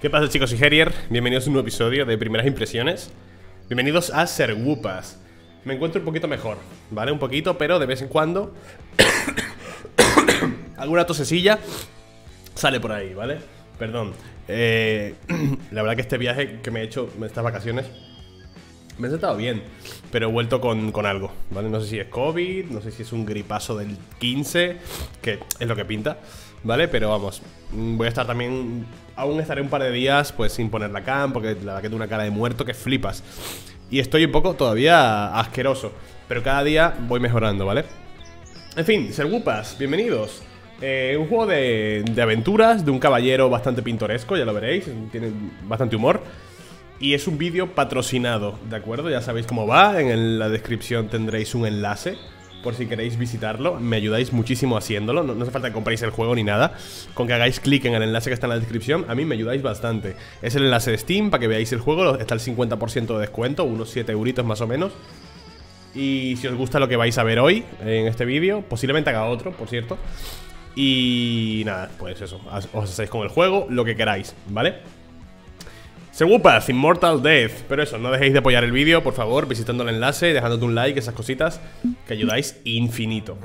¿Qué pasa chicos y Harrier? Bienvenidos a un nuevo episodio de Primeras Impresiones Bienvenidos a Sergupas Me encuentro un poquito mejor, ¿vale? Un poquito, pero de vez en cuando Alguna tosecilla Sale por ahí, ¿vale? Perdón eh, La verdad que este viaje que me he hecho Estas vacaciones Me he sentado bien Pero he vuelto con, con algo, ¿vale? No sé si es COVID No sé si es un gripazo del 15 Que es lo que pinta ¿Vale? Pero vamos, voy a estar también Aún estaré un par de días pues sin poner la cam Porque la verdad que tengo una cara de muerto que flipas Y estoy un poco todavía asqueroso Pero cada día voy mejorando, ¿vale? En fin, Sergupas, bienvenidos eh, Un juego de, de aventuras De un caballero bastante pintoresco, ya lo veréis Tiene bastante humor y es un vídeo patrocinado, ¿de acuerdo? Ya sabéis cómo va, en la descripción tendréis un enlace por si queréis visitarlo. Me ayudáis muchísimo haciéndolo. No, hace falta que compréis el juego ni nada. Con que hagáis clic en el enlace que está en la descripción, a mí me ayudáis bastante. Es el enlace de Steam para que veáis el juego. Está el 50% de descuento, unos 7 euritos más o menos. Y si os gusta lo que vais a ver hoy en este vídeo, posiblemente haga otro, por cierto. Y nada, pues eso, os hacéis con el juego lo que queráis, ¿vale? Segupas, Immortal Death. Pero eso, no dejéis de apoyar el vídeo, por favor Visitando el enlace, dejándote un like, esas cositas Que ayudáis infinito.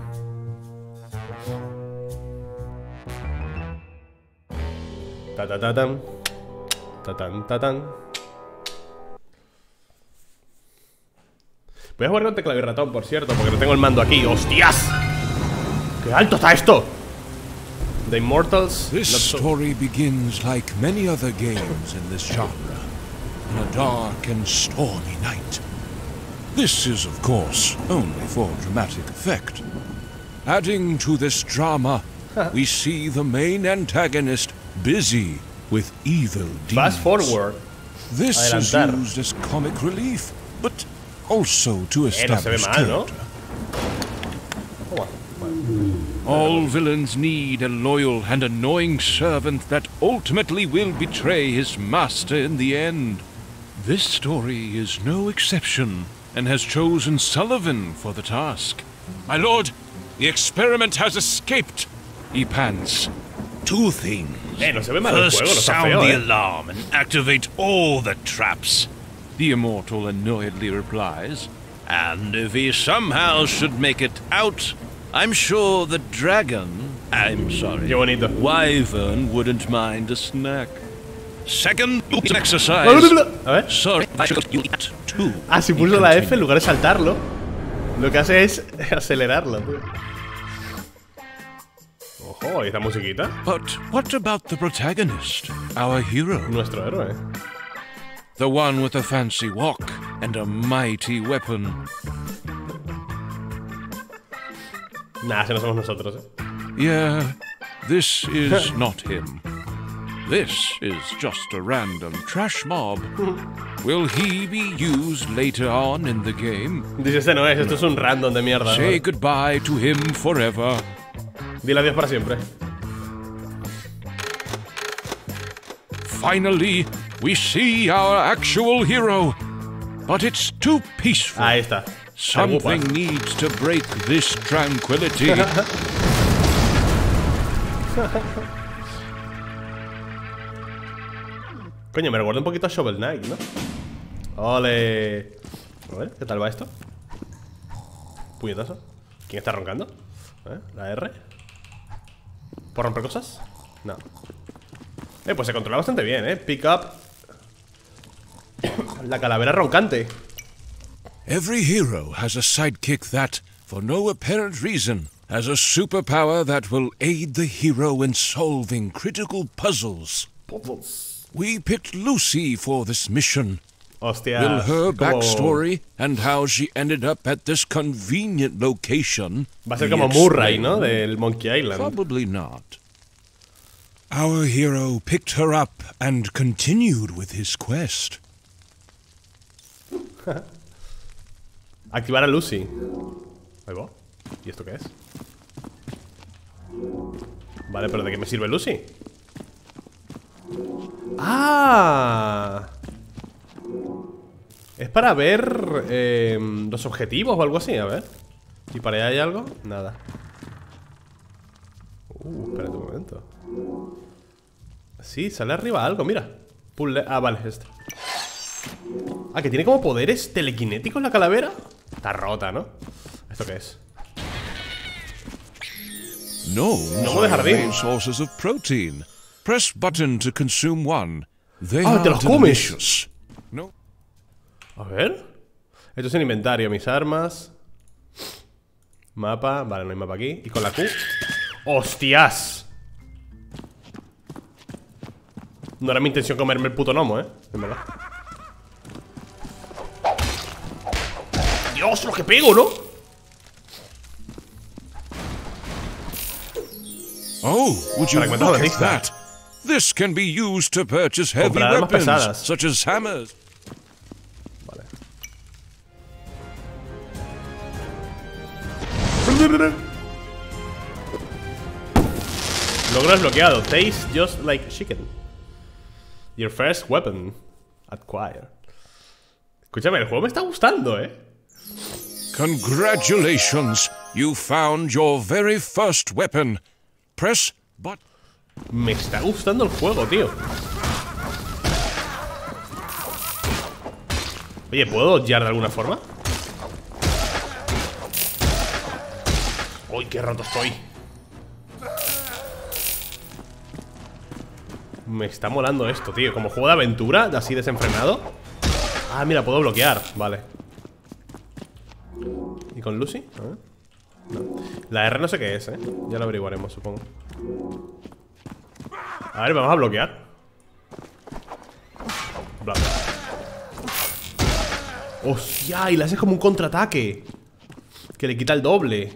Ta ta ta tan. Ta tan ta tan. Voy a jugar con teclado ratón, por cierto Porque no tengo el mando aquí. ¡Hostias! ¡Qué alto está esto! The Immortals. This story begins like many other games in this genre, in a dark and stormy night. This is, of course, only for dramatic effect. Adding to this drama, we see the main antagonist busy with evil deeds. Fast forward. This Adelantar. is used as comic relief, but also to Eh, no establish mal, ¿no? character. Toma. All villains need a loyal and annoying servant that ultimately will betray his master in the end. This story is no exception and has chosen Sullivan for the task. My lord, the experiment has escaped. He pants. Two things. Eh, no se ve mal el First, juego, no está sound the eh. alarm and activate all the traps. The immortal annoyedly replies. And if he somehow should make it out, I'm sure the dragon, I'm sorry, you Qué bonito. Wyvern wouldn't mind a snack. Second, exercise. A ver. Sorry, I should you eat too. Ah, si pulso la F en lugar de saltarlo, lo que hace es acelerarlo, tío. Ojo, ¿y esta musiquita? But what about the protagonist, our hero? Nuestro héroe. The one with a fancy walk and a mighty weapon. Nah, si no somos nosotros, eh. Yeah, this is not him. This is just a random trash mob. Will he be used later on in the game? Dice, este no es, esto es un random de mierda. Say ¿no? goodbye to him forever. Dile adiós para siempre. Finally, we see our actual hero. But it's too peaceful. Ahí está. Something needs to break this tranquility. Coño, me recuerda un poquito a Shovel Knight, ¿no? Ole. A ver, ¿qué tal va esto? Puñetazo. ¿Quién está roncando? ¿Eh? ¿La R? ¿Por romper cosas? No. Eh, pues se controla bastante bien, ¿eh? Pick up. La calavera roncante. Every hero has a sidekick that, for no apparent reason, has a superpower that will aid the hero in solving critical puzzles. Puzzles. We picked Lucy for this mission. Hostia. Will her backstory and how she ended up at this convenient location Va a ser como Murray, ¿no? Del Monkey Island. Probably not. Our hero picked her up and continued with his quest. Activar a Lucy. Ahí va. ¿Y esto qué es? Vale, pero ¿de qué me sirve Lucy? ¡Ah! Es para ver eh, los objetivos o algo así, a ver. ¿Y para allá hay algo? Nada. Uh, espérate un momento. Sí, sale arriba algo, mira. Ah, vale, este. Ah, que tiene como poderes telequinéticos la calavera. Está rota, ¿no? ¿Esto qué es? Gnomes No de jardín. sources of protein. Press button to consume one. They Ah, te los comes. No. A ver. Esto es el inventario. Mis armas. Mapa. Vale, no hay mapa aquí. Y con la Q. ¡Hostias! No era mi intención comerme el puto gnomo, ¿eh? En verdad. Dios, lo que pego, ¿no? Oh, would you look at that? This can be used to purchase heavy weapons, such as hammers. Vale. Logro desbloqueado. Taste just like chicken. Your first weapon acquired. Escúchame, el juego me está gustando, eh. Congratulations, you found your very first weapon. Press but Me está gustando el juego, tío. Oye, ¿puedo dodgear de alguna forma? ¡Uy, qué roto estoy! Me está molando esto, tío Como juego de aventura, así desenfrenado Ah, mira, puedo bloquear Vale ¿Y con Lucy? A ver. No. La R no sé qué es, eh Ya lo averiguaremos, supongo A ver, vamos a bloquear Bla, bla. ¡Hostia! Y le haces como un contraataque Que le quita el doble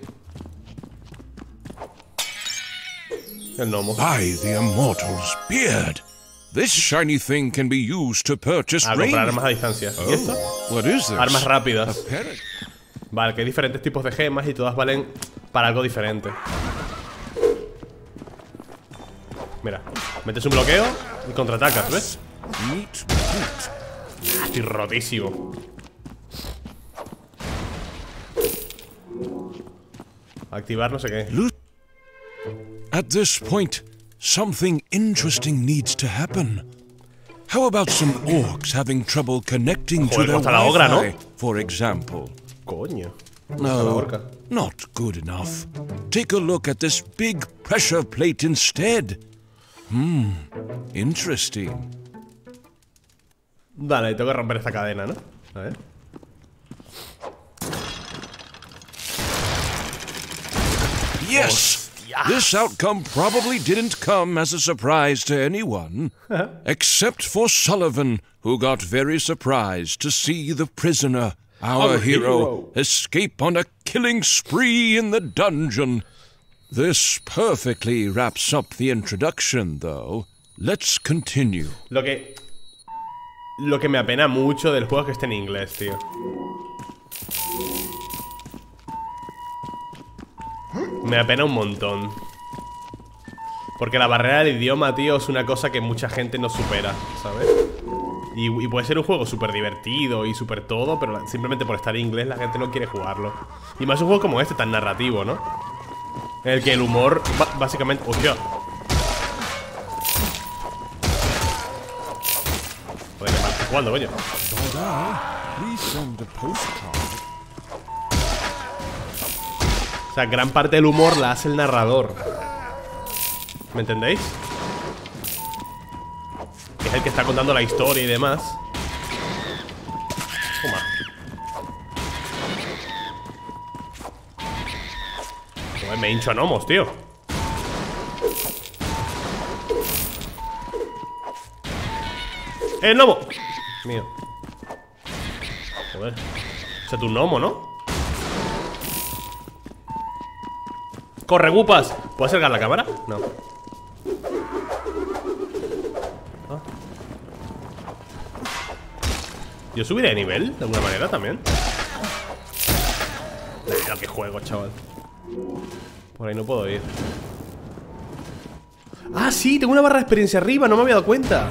El gnomo by the immortal's beard. This shiny thing can be used to purchase A comprar armas a distancia ¿Y esto? Oh, what is this? Armas rápidas. Vale, que hay diferentes tipos de gemas y todas valen para algo diferente. Mira, metes un bloqueo y contraatacas, ¿ves? Estoy rotísimo. Activar no sé qué. At this point, something interesting needs to happen. How about some orcs having trouble connecting Joder, to their la ogra, ¿no? For example? No, not good enough. Take a look at this big pressure plate instead. Hmm, interesting. Vale, tengo que romper esta cadena, ¿no? A ver. Yes! This outcome probably didn't come as a surprise to anyone, except for Sullivan, who got very surprised to see the prisoner, our, Our hero, hero. escape on a killing spree in the dungeon. This perfectly wraps up the introduction, though. Let's continue. Lo que. Lo que me apena mucho del juego es que esté en inglés, tío. Me apena un montón. Porque la barrera del idioma, tío, es una cosa que mucha gente no supera, ¿sabes? Y, puede ser un juego súper divertido y súper todo, pero simplemente por estar en inglés la gente no quiere jugarlo. Y más un juego como este, tan narrativo, ¿no? En el que el humor, básicamente... ¡Hostia! Joder, qué estoy jugando, coño. O sea, gran parte del humor la hace el narrador. ¿Me entendéis? El que está contando la historia y demás. Toma. Joder, me hincho a gnomos, tío. ¡Eh, gnomo! Mío. Joder. Ese es tu gnomo, ¿no? ¡Corre, gupas! ¿Puedo acercar la cámara? No. ¿Yo subiré de nivel? De alguna manera también. Lo que juego, chaval. Por ahí no puedo ir. ¡Ah, sí! Tengo una barra de experiencia arriba, no me había dado cuenta.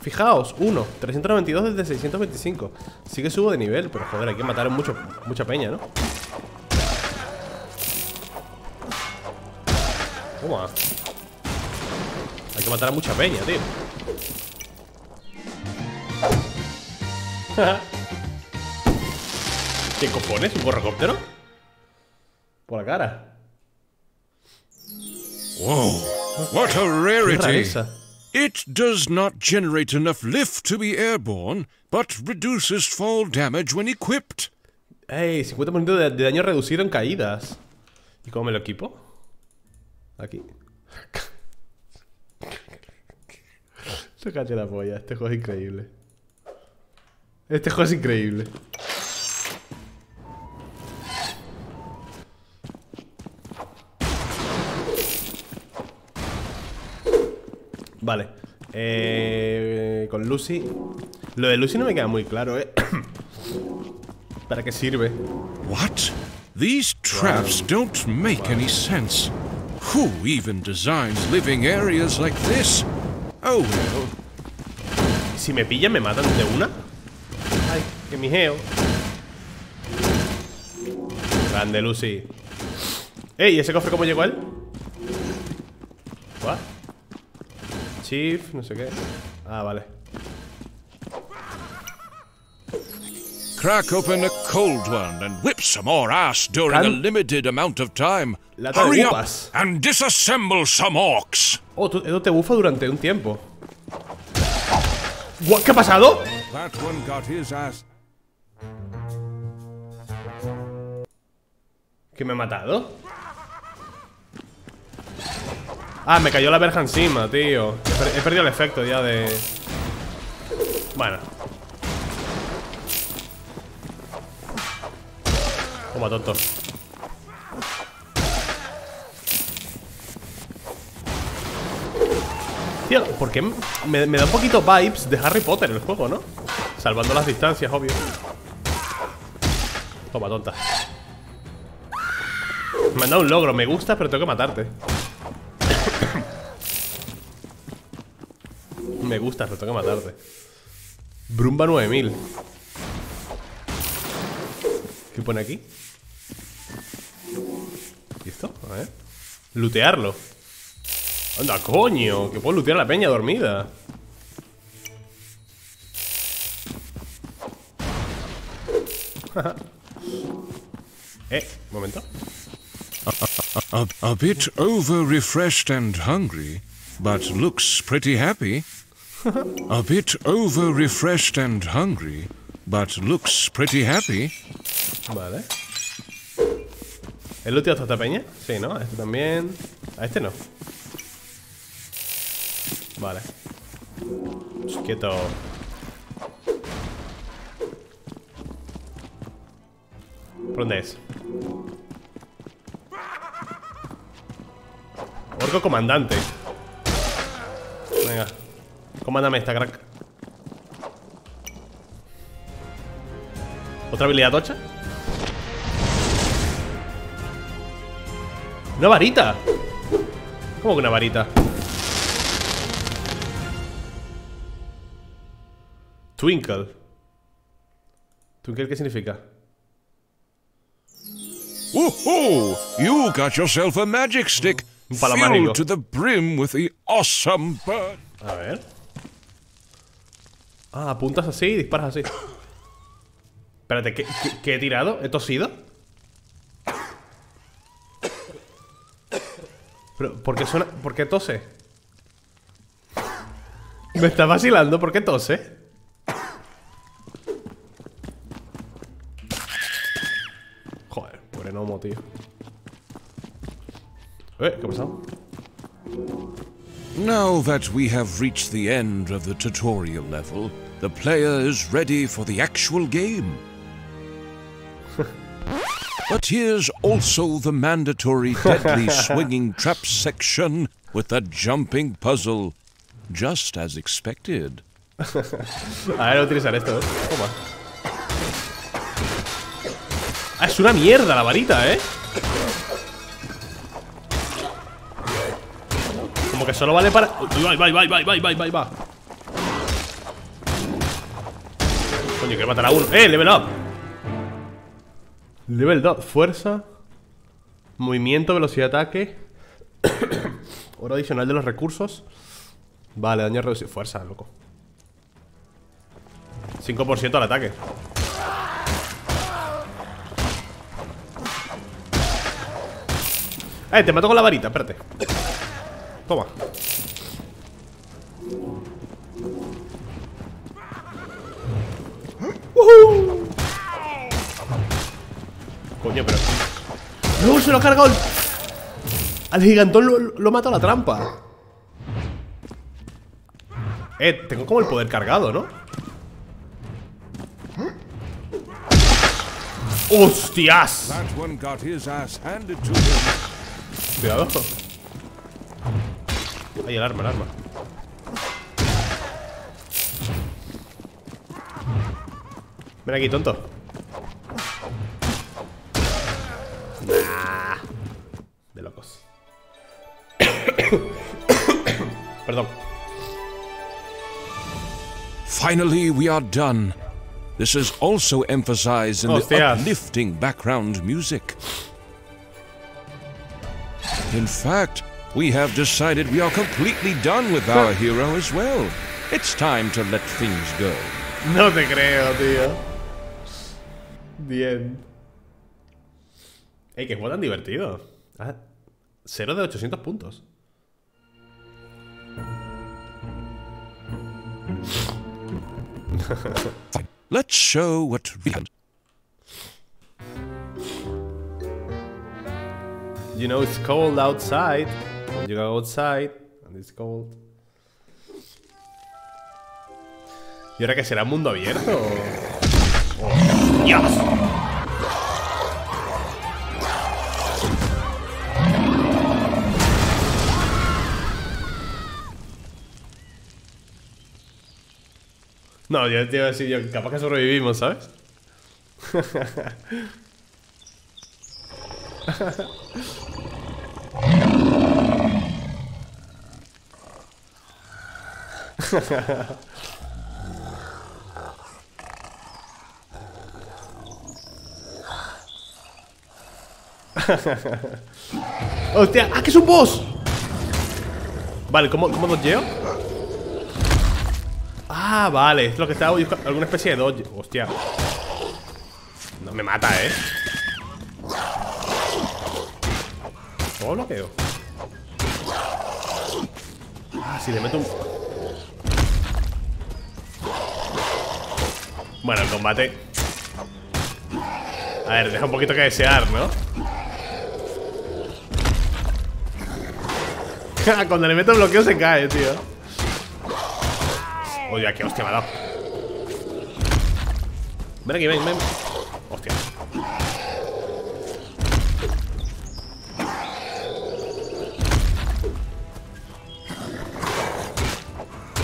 Fijaos, 1, 392 desde 625 Sí que subo de nivel, pero joder, hay que matar mucho, mucha peña, ¿no? Toma Hay que matar a mucha peña, tío ¿Qué cojones? ¿Un gorrocóptero? Por la cara. Whoa, what a Qué rarity! It does not generate enough lift to be airborne, but reduces fall damage when equipped. Ey, 50% de, de daño reducido en caídas. ¿Y cómo me lo equipo? Aquí. Se caché la polla. Este juego es increíble. Este juego es increíble. Vale. Eh, con Lucy. Lo de Lucy no me queda muy claro, ¿eh? ¿Para qué sirve? What? These traps don't make any sense. Who even designs living areas like this? Oh well. Si me pillan, me matan de una. Que mijeo. Grande, Lucy. Ey, ¿y ese cofre cómo llegó a él? What? Chief, no sé qué. Ah, vale. Crack open a cold one and whip some more ass during a Can- limited amount of time. Hurry up and disassemble some orcs. Oh, tú- te bufa durante un tiempo. What, ¿Qué ha pasado? That one got his ass. ¿Que me ha matado? Ah, me cayó la verja encima, tío. He, per- he perdido el efecto ya de... Bueno. Toma, tonto. Tío, ¿por qué me, me da un poquito vibes de Harry Potter el juego, no? Salvando las distancias, obvio. Toma, tonta. Me han dado un logro, me gusta, pero tengo que matarte. me gusta, pero tengo que matarte. Brumba 9000. ¿Qué pone aquí? ¿Y esto? A ver. Lutearlo. Anda, coño, que puedo lutear la peña dormida. eh, momento. A, a bit over refreshed and hungry, but looks pretty happy. a bit over refreshed and hungry, but looks pretty happy. Vale. ¿El luteo esta peña? Sí, ¿no? Este también. A este no. Vale. Quieto. ¿Por dónde es? Comandante. Venga. Comándame esta, crack. ¿Otra habilidad tocha? ¡Una varita! ¿Cómo que una varita? Twinkle ¿Twinkle qué significa? Woohoo! You got yourself a magic stick Un to the brim with the awesome bird. A ver Ah, apuntas así y disparas así Espérate, ¿qué, qué- qué he tirado? ¿He tosido? Pero, ¿por qué suena? ¿Por qué tose? Me está vacilando, ¿por qué tose? Joder, pobre gnomo, tío Now that we have reached the end of the tutorial level, the player is ready for the actual game. but here's also the mandatory deadly swinging trap section with the jumping puzzle, just as expected. A ver, utilizar esto, ¿eh? Toma. Ah, es una mierda la varita, ¿eh? Como que solo vale para... Uy, va, va, va, va, va, va, Coño, que matar a uno. ¡Eh, level up! Level 2, fuerza Movimiento, velocidad de ataque Hora adicional de los recursos. Vale, daño reducido. Fuerza, loco. 5% al ataque. Eh, te mato con la varita, espérate. Toma. ¡Woohoo! Coño, pero. ¡No! Se lo ha cargado el... Al gigantón lo, lo mata a la trampa. Eh, tengo como el poder cargado, ¿no? ¡Hostias! That Ahí el arma, el arma. Ven aquí, tonto. Nah. De locos. Perdón. Finally, we are done. This is also emphasized in the uplifting background music. In fact, we have decided we are completely done with our hero as well. It's time to let things go. No te creo, tío. Bien. Ey, que juego tan divertido. Ah, cero de 800 puntos. Let's show what we can. You know it's cold outside. When you go outside and it's cold. ¿Y ahora qué será mundo abierto? o- o- ¡Dios! No, yo te iba a decir, yo, capaz que sobrevivimos, ¿sabes? ¡Hostia! ¡Ah, que es un boss! Vale, ¿cómo, cómo dodgeo? Ah, vale, es lo que estaba buscando. Alguna especie de dodge. Hostia. No me mata, ¿eh? ¿Cómo bloqueo? Ah, si le meto un... Bueno, el combate... A ver, deja un poquito que desear, ¿no? Cuando le meto bloqueo se cae, tío. Oye, qué hostia me ha dado. Ven aquí, ven, ven. Hostia.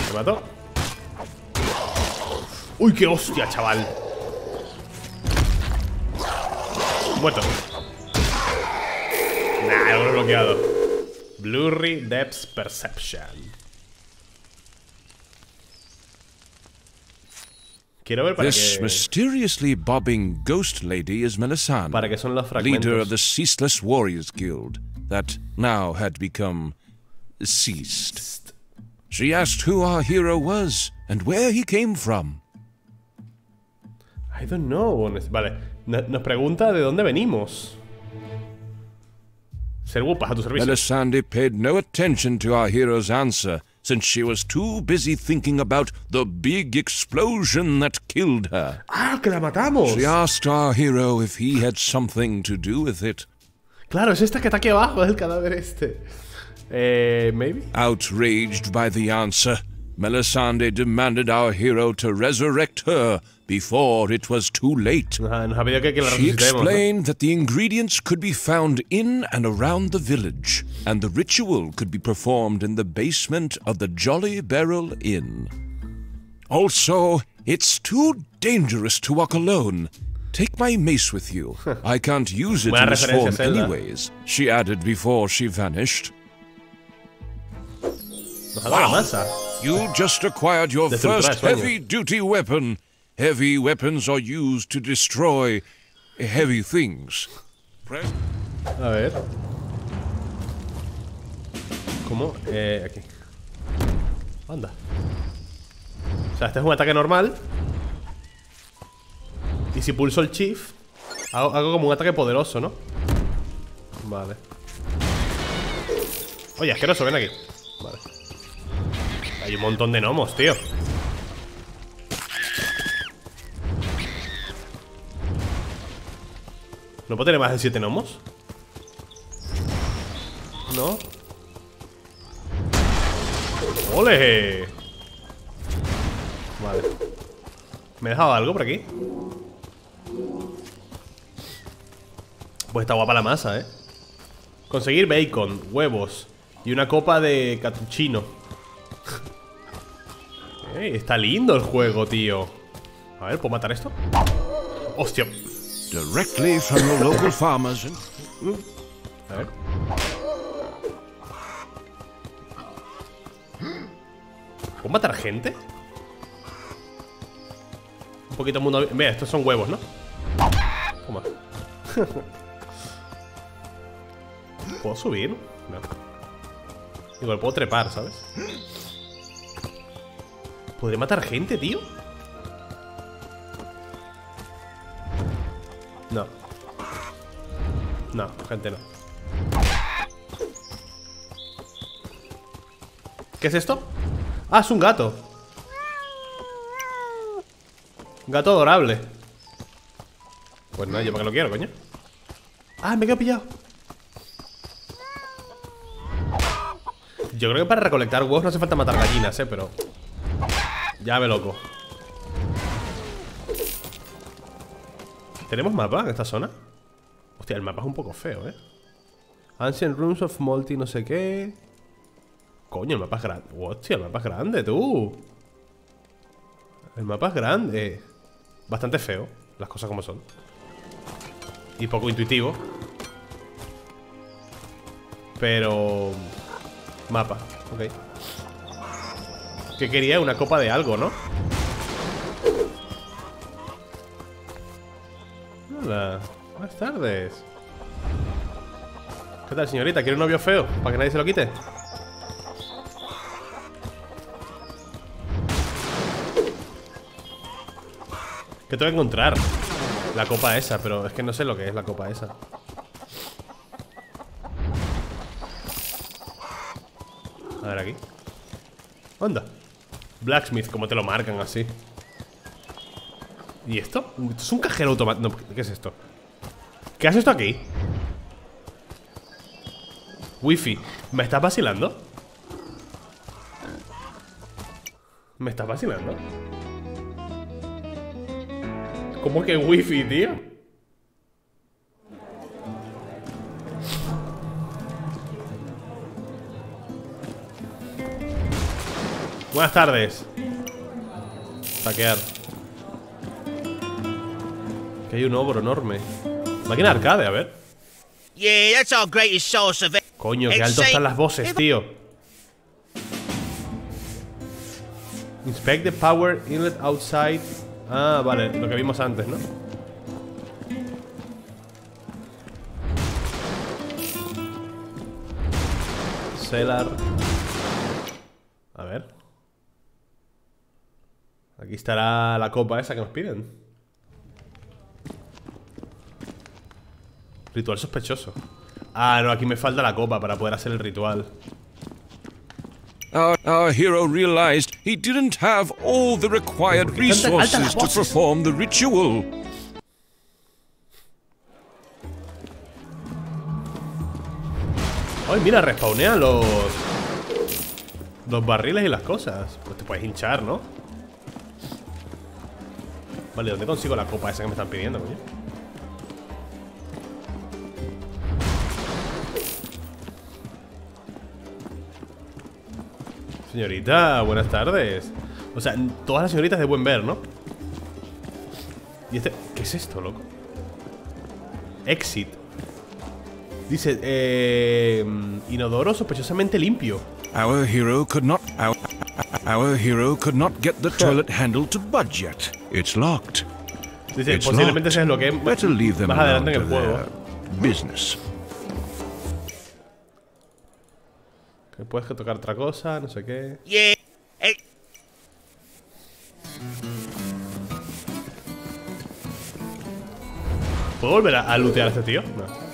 ¿Me mató? Uy, qué hostia, chaval. Muerto. Nah, lo he bloqueado. Blurry Depth Perception. Quiero ver para This qué, mysteriously bobbing ghost lady is Melisande, para qué son los leader of the Ceaseless Warriors Guild, that now had become ceased. She asked who our hero was and where he came from. I don't know. Vale, no- nos pregunta de dónde venimos. Ser gupas a tu servicio. Melisande paid no attention to our hero's answer, since she was too busy thinking about the big explosion that killed her. ¡Ah, que la matamos! She asked our hero if he had something to do with it. Claro, es esta que está aquí abajo, el cadáver este. Eh, maybe. Outraged by the answer, Melisande demanded our hero to resurrect her before it was too late. Ah, nos ha, nos ha pedido que, que la She explained that the ingredients could be found in and around the village, and the ritual could be performed in the basement of the Jolly Barrel Inn. Also, it's too dangerous to walk alone. Take my mace with you. I can't use it in this form anyways, she added before she vanished. Ha dado la masa. You just acquired your first heavy duty weapon. Heavy weapons are used to destroy heavy things. A ver. ¿Cómo? Eh, aquí. Anda. O sea, este es un ataque normal. Y si pulso el shift, hago, hago como un ataque poderoso, ¿no? Vale. Oye, asqueroso, ven aquí. Vale. Hay un montón de gnomos, tío. ¿No puedo tener más de 7 gnomos? ¿No? ¡Ole! Vale ¿Me he dejado algo por aquí? Pues está guapa la masa, ¿eh? Conseguir bacon, huevos Y una copa de cappuccino Está lindo el juego, tío A ver, ¿puedo matar esto? ¡Hostia! Directly from the local farmers. and- A ver. ¿Puedo matar gente? Un poquito mundo... Mira, estos son huevos, ¿no? Toma. ¿Puedo subir? No. Igual puedo trepar, ¿sabes? ¿Podré matar gente, tío? No. No, gente no. ¿Qué es esto? Ah, es un gato. Gato adorable. Pues nada, yo para qué lo quiero, coño. Ah, me he quedado pillado. Yo creo que para recolectar huevos no hace falta matar gallinas, eh, pero. Ya me loco. ¿Tenemos mapa en esta zona? Hostia, el mapa es un poco feo, ¿eh? Ancient Rooms of Multi no sé qué Coño, el mapa es grande Hostia, el mapa es grande, tú El mapa es grande Bastante feo, las cosas como son Y poco intuitivo Pero... Mapa, ok Que quería una copa de algo, ¿no? Hola, buenas tardes. ¿Qué tal, señorita? ¿Quiere un novio feo? Para que nadie se lo quite. Que tengo que encontrar la copa esa, pero es que no sé lo que es la copa esa. A ver aquí. Onda. Blacksmith, como te lo marcan así. ¿Y esto? ¿Esto es un cajero automático? No, ¿qué es esto? ¿Qué hace esto aquí? Wifi ¿Me estás vacilando? ¿Me estás vacilando? ¿Cómo que wifi, tío? Buenas tardes. Saquear. Que hay un ogro enorme. Máquina arcade, a ver. Yeah, that's our greatest source of it. Coño, qué alto están las voces, tío. Inspect the power inlet outside. Ah, vale, lo que vimos antes, ¿no? Cellar A ver Aquí estará la copa esa que nos piden. Ritual sospechoso. Ah, no, aquí me falta la copa para poder hacer el ritual. Our, our hero realized he didn't have all the required ¿Por qué cantan altas las resources to perform the ritual. Ay, mira, respawnean los... Los barriles y las cosas. Pues te puedes hinchar, ¿no? Vale, ¿dónde consigo la copa esa que me están pidiendo, coño? Señorita, buenas tardes O sea, todas las señoritas de buen ver, ¿no? Y este... ¿Qué es esto, loco? Exit Dice, eh, inodoro sospechosamente limpio. Our hero could not. Our, our hero could not get the toilet handle to budge yet. It's locked. Dice, It's posiblemente locked. sea lo que es Better leave them más alone adelante en el juego. business. Que puedes que tocar otra cosa, no sé qué. Yeah. ¿Puedo volver a, a lootear a este tío? No.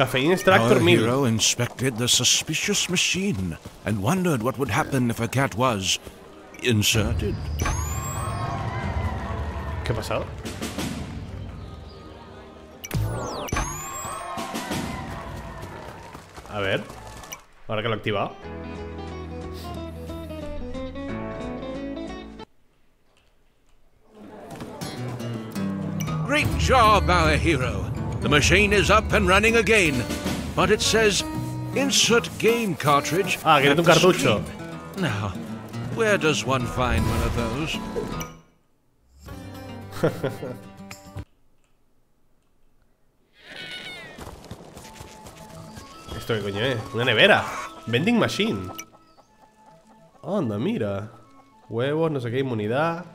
Caffeine extractor Our meal. hero inspected the suspicious machine and wondered what would happen if a cat was inserted. ¿Qué ha pasado? A ver. Ahora que lo he activado. Great job, our hero. The machine is up and running again, but it says insert game cartridge. Ah, que at un cartucho. Now, where does one find one of those? ¿Esto qué coño es? Una nevera. Vending machine. Anda, mira. Huevos, no sé qué, inmunidad.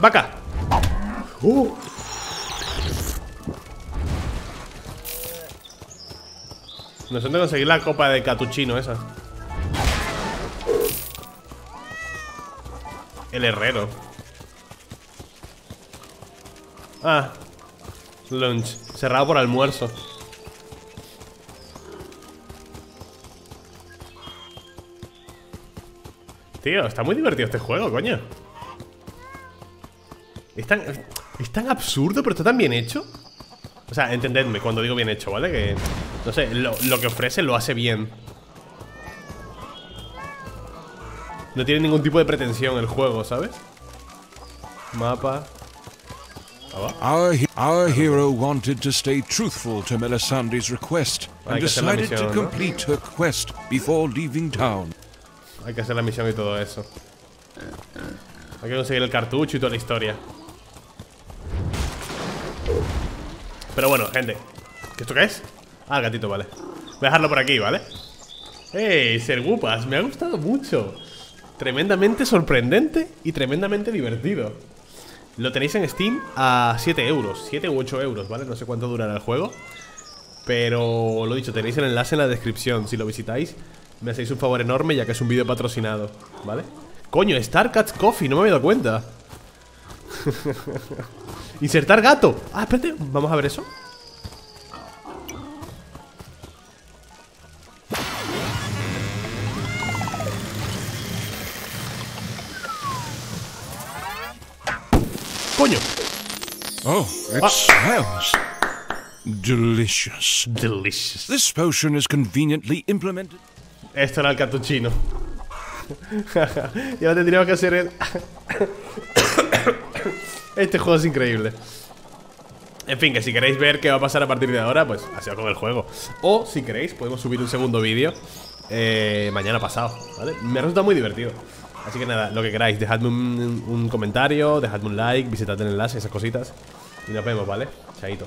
¡Vaca! ¡Uh! Nos han de conseguir la copa de catuchino esa. El herrero. Ah. Lunch. Cerrado por almuerzo. Tío, está muy divertido este juego, coño. Es tan, es tan absurdo, pero está tan bien hecho. O sea, entendedme cuando digo bien hecho, ¿vale? Que, no sé, lo, lo que ofrece lo hace bien. No tiene ningún tipo de pretensión el juego, ¿sabes? Mapa. Our, he- our hero wanted to stay truthful to Melisandre's request and decided to misión, ¿no? complete her quest before leaving town. Hay que hacer la misión y todo eso. Hay que conseguir el cartucho y toda la historia. Pero bueno, gente. ¿Qué esto qué es? Ah, el gatito, vale. Voy a dejarlo por aquí, ¿vale? ¡Ey, Sergupas! Me ha gustado mucho. Tremendamente sorprendente y tremendamente divertido. Lo tenéis en Steam a 7 euros. 7 u 8 euros, ¿vale? No sé cuánto durará el juego. Pero lo dicho, tenéis el enlace en la descripción. Si lo visitáis, me hacéis un favor enorme ya que es un vídeo patrocinado, ¿vale? Coño, Starcats Coffee, no me había dado cuenta. Insertar gato. Ah, espérate, vamos a ver eso. Coño, Oh, it Ah. smells delicious. delicious. This potion is conveniently implemented. Esto era el cartuchino. y ahora tendríamos que hacer el. Este juego es increíble. En fin, que si queréis ver qué va a pasar a partir de ahora, pues ha sido con el juego. O si queréis, podemos subir un segundo vídeo eh, mañana pasado, ¿vale? Me resulta muy divertido. Así que nada, lo que queráis, dejadme un, comentario, dejadme un like, visitad el enlace, esas cositas. Y nos vemos, ¿vale? Chaito.